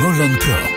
Molen Pro.